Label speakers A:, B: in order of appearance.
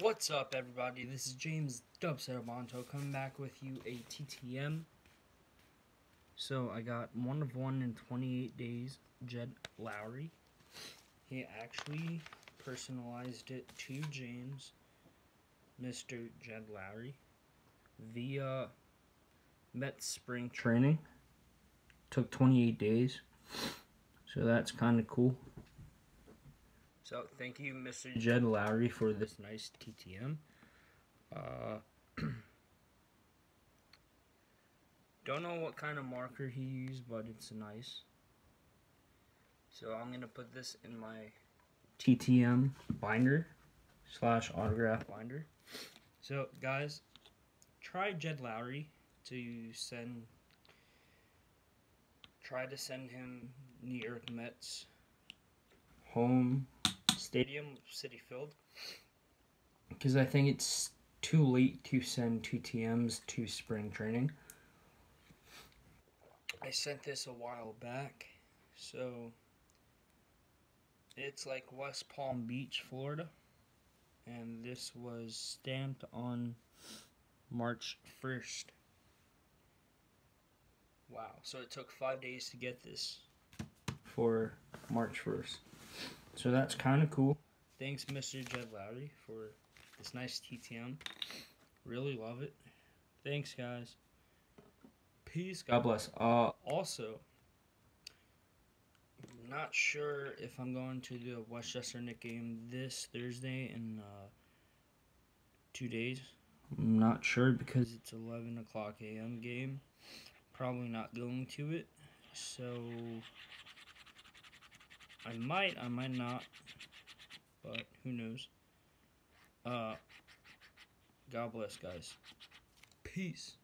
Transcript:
A: What's up, everybody? This is James Dubsetamonto coming back with you a TTM. So I got one of one in 28 days, Jed Lowrie. He actually personalized it to James, Mr. Jed Lowrie, via Met Spring Training. Took 28 days, so that's kind of cool. So thank you, Mr. Jed Lowrie, for this nice TTM. Uh, don't know what kind of marker he used, but it's nice. So I'm gonna put this in my TTM binder slash autograph binder. So guys, try Jed Lowrie to send. Try to send him New York Mets home stadium, Citi Field, because I think it's too late to send two TMs to spring training. I sent this a while back, so it's like West Palm Beach, Florida, and this was stamped on March 1st. Wow, so it took five days to get this for March 1st. So that's kind of cool. Thanks, Mr. Jed Lowrie, for this nice TTM. Really love it. Thanks, guys. Peace. God bless. Uh, also, not sure if I'm going to the Westchester Knick game this Thursday in uh, two days. I'm not sure because it's 11 o'clock a.m. game. Probably not going to it. So I might, I might not, but who knows. Uh, God bless, guys. Peace.